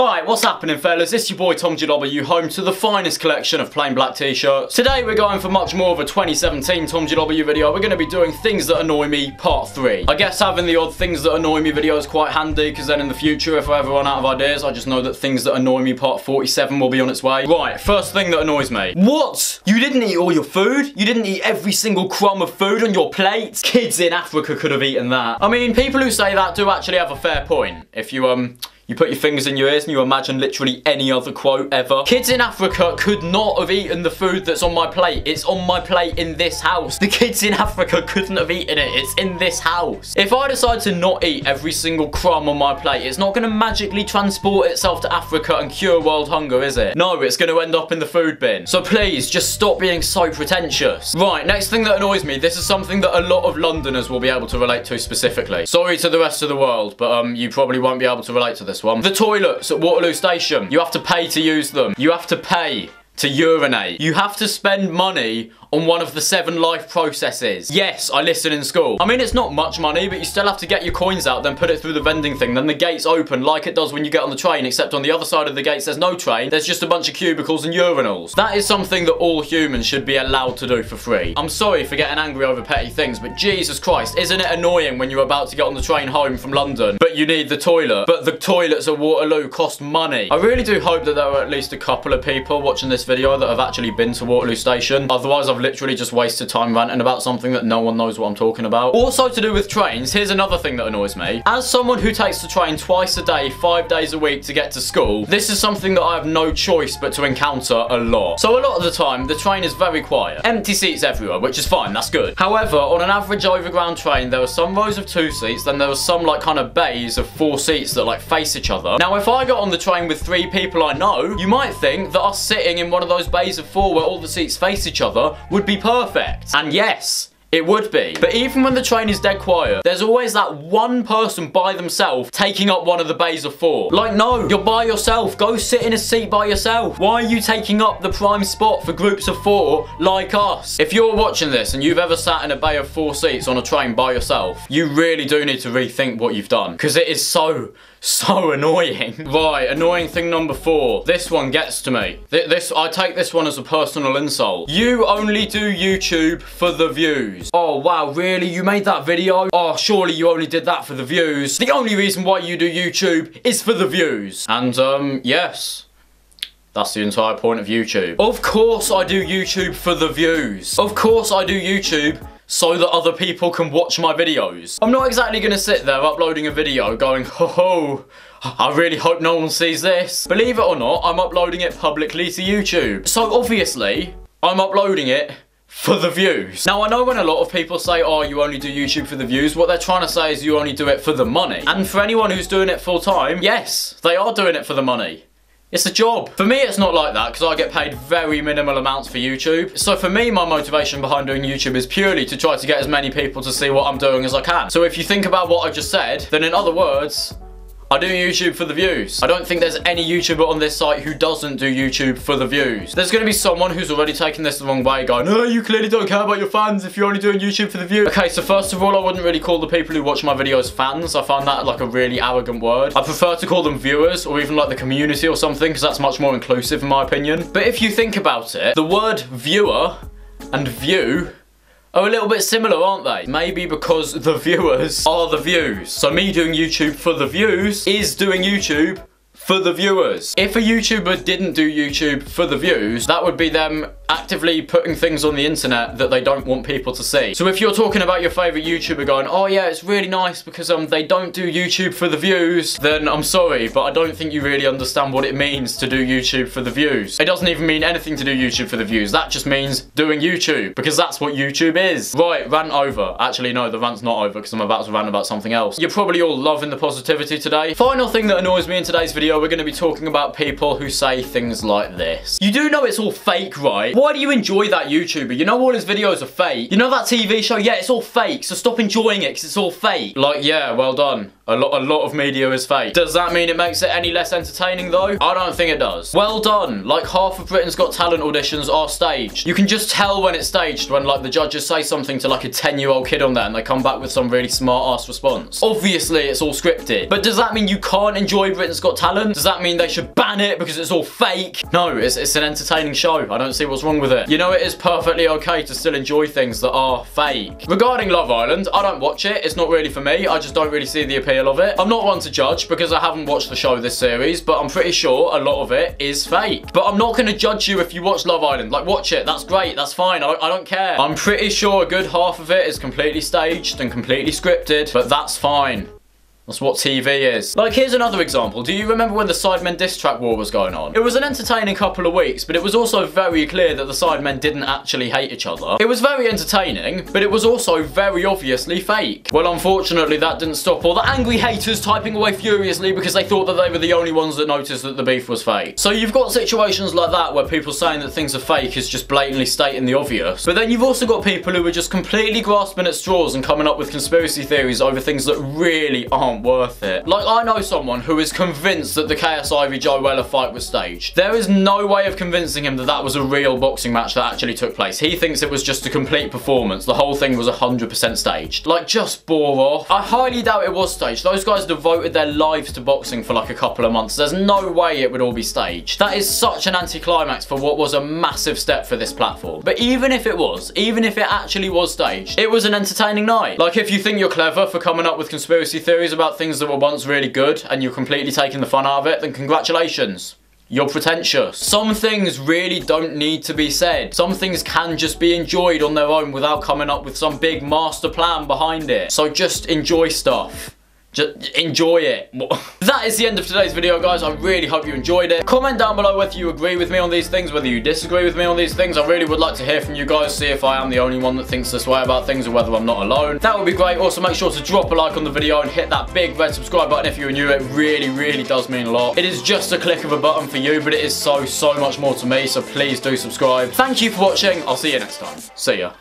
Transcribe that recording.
Alright, what's happening fellas? It's your boy Tom GW, home to the finest collection of plain black t-shirts. Today we're going for much more of a 2017 Tom GW video. We're going to be doing Things That Annoy Me Part 3. I guess having the odd Things That Annoy Me video is quite handy, because then in the future, if I ever run out of ideas, I just know that Things That Annoy Me Part 47 will be on its way. Right, first thing that annoys me. What? You didn't eat all your food? You didn't eat every single crumb of food on your plate? Kids in Africa could have eaten that. I mean, people who say that do actually have a fair point. If you, um, you put your fingers in your ears and you imagine literally any other quote ever. Kids in Africa could not have eaten the food that's on my plate. It's on my plate in this house. The kids in Africa couldn't have eaten it. It's in this house. If I decide to not eat every single crumb on my plate, it's not going to magically transport itself to Africa and cure world hunger, is it? No, it's going to end up in the food bin. So please, just stop being so pretentious. Right, next thing that annoys me, this is something that a lot of Londoners will be able to relate to specifically. Sorry to the rest of the world, but um, you probably won't be able to relate to this one. The toilets at Waterloo Station. You have to pay to use them. You have to pay to urinate. You have to spend money on one of the seven life processes. Yes, I listen in school. I mean, it's not much money, but you still have to get your coins out, then put it through the vending thing, then the gates open like it does when you get on the train, except on the other side of the gates there's no train, there's just a bunch of cubicles and urinals. That is something that all humans should be allowed to do for free. I'm sorry for getting angry over petty things, but Jesus Christ, isn't it annoying when you're about to get on the train home from London, but you need the toilet, but the toilets at Waterloo cost money. I really do hope that there are at least a couple of people watching this video that have actually been to Waterloo Station. Otherwise, I've literally just wasted time ranting about something that no one knows what I'm talking about. Also to do with trains, here's another thing that annoys me. As someone who takes the train twice a day, five days a week to get to school, this is something that I have no choice but to encounter a lot. So a lot of the time, the train is very quiet. Empty seats everywhere, which is fine, that's good. However, on an average overground train, there are some rows of two seats, then there are some like kind of bays of four seats that like face each other. Now, if I got on the train with three people I know, you might think that us sitting in one of those bays of four where all the seats face each other would be perfect. And yes, it would be. But even when the train is dead quiet, there's always that one person by themselves taking up one of the bays of four. Like, no, you're by yourself. Go sit in a seat by yourself. Why are you taking up the prime spot for groups of four like us? If you're watching this and you've ever sat in a bay of four seats on a train by yourself, you really do need to rethink what you've done. Because it is so, so annoying. right, annoying thing number four. This one gets to me. Th this, I take this one as a personal insult. You only do YouTube for the views. Oh, wow, really? You made that video? Oh, surely you only did that for the views. The only reason why you do YouTube is for the views. And, um, yes. That's the entire point of YouTube. Of course I do YouTube for the views. Of course I do YouTube so that other people can watch my videos. I'm not exactly gonna sit there uploading a video going, ho ho, I really hope no one sees this. Believe it or not, I'm uploading it publicly to YouTube. So obviously, I'm uploading it for the views. Now I know when a lot of people say, oh, you only do YouTube for the views, what they're trying to say is you only do it for the money. And for anyone who's doing it full time, yes, they are doing it for the money. It's a job. For me, it's not like that because I get paid very minimal amounts for YouTube. So for me, my motivation behind doing YouTube is purely to try to get as many people to see what I'm doing as I can. So if you think about what I just said, then in other words, I do YouTube for the views. I don't think there's any YouTuber on this site who doesn't do YouTube for the views. There's gonna be someone who's already taken this the wrong way going, no, you clearly don't care about your fans if you're only doing YouTube for the views. Okay, so first of all, I wouldn't really call the people who watch my videos fans. I find that like a really arrogant word. I prefer to call them viewers or even like the community or something because that's much more inclusive in my opinion. But if you think about it, the word viewer and view are a little bit similar, aren't they? Maybe because the viewers are the views. So me doing YouTube for the views is doing YouTube for the viewers. If a YouTuber didn't do YouTube for the views, that would be them actively putting things on the internet that they don't want people to see. So if you're talking about your favourite YouTuber going, oh yeah, it's really nice because um they don't do YouTube for the views, then I'm sorry, but I don't think you really understand what it means to do YouTube for the views. It doesn't even mean anything to do YouTube for the views. That just means doing YouTube because that's what YouTube is. Right, rant over. Actually, no, the rant's not over because I'm about to rant about something else. You're probably all loving the positivity today. Final thing that annoys me in today's video, we're going to be talking about people who say things like this. You do know it's all fake, right? Why do you enjoy that YouTuber? You know all his videos are fake. You know that TV show? Yeah, it's all fake, so stop enjoying it because it's all fake. Like, yeah, well done. A lot, a lot of media is fake. Does that mean it makes it any less entertaining though? I don't think it does. Well done. Like half of Britain's Got Talent auditions are staged. You can just tell when it's staged when like the judges say something to like a 10 year old kid on there and they come back with some really smart ass response. Obviously it's all scripted. But does that mean you can't enjoy Britain's Got Talent? Does that mean they should ban it because it's all fake? No, it's, it's an entertaining show. I don't see what's wrong with it. You know it is perfectly okay to still enjoy things that are fake. Regarding Love Island, I don't watch it. It's not really for me. I just don't really see the appeal of it. I'm not one to judge because I haven't watched the show this series, but I'm pretty sure a lot of it is fake. But I'm not going to judge you if you watch Love Island. Like, watch it. That's great. That's fine. I, I don't care. I'm pretty sure a good half of it is completely staged and completely scripted, but that's fine. That's what TV is. Like, here's another example. Do you remember when the Sidemen diss track war was going on? It was an entertaining couple of weeks, but it was also very clear that the Sidemen didn't actually hate each other. It was very entertaining, but it was also very obviously fake. Well, unfortunately, that didn't stop all the angry haters typing away furiously because they thought that they were the only ones that noticed that the beef was fake. So you've got situations like that where people saying that things are fake is just blatantly stating the obvious. But then you've also got people who are just completely grasping at straws and coming up with conspiracy theories over things that really aren't worth it. Like, I know someone who is convinced that the KSI v Joe Weller fight was staged. There is no way of convincing him that that was a real boxing match that actually took place. He thinks it was just a complete performance. The whole thing was 100% staged. Like, just bore off. I highly doubt it was staged. Those guys devoted their lives to boxing for like a couple of months. There's no way it would all be staged. That is such an anticlimax for what was a massive step for this platform. But even if it was, even if it actually was staged, it was an entertaining night. Like, if you think you're clever for coming up with conspiracy theories about things that were once really good and you're completely taking the fun out of it, then congratulations. You're pretentious. Some things really don't need to be said. Some things can just be enjoyed on their own without coming up with some big master plan behind it. So just enjoy stuff. Just enjoy it. that is the end of today's video, guys. I really hope you enjoyed it. Comment down below whether you agree with me on these things, whether you disagree with me on these things. I really would like to hear from you guys, see if I am the only one that thinks this way about things or whether I'm not alone. That would be great. Also, make sure to drop a like on the video and hit that big red subscribe button if you're new. It really, really does mean a lot. It is just a click of a button for you, but it is so, so much more to me, so please do subscribe. Thank you for watching. I'll see you next time. See ya.